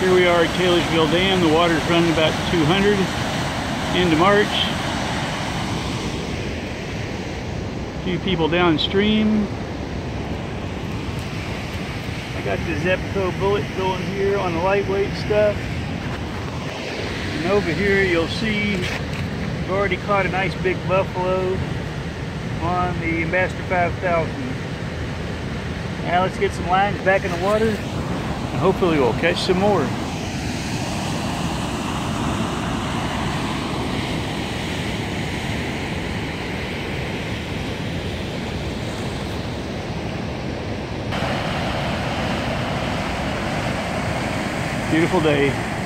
Here we are at Taylorsville Dam. The water's running about 200 into March. A few people downstream. I got the Zebco bullet going here on the lightweight stuff. And over here you'll see we've already caught a nice big buffalo on the Ambassador 5000. Now let's get some lines back in the water and hopefully we'll catch some more. Beautiful day.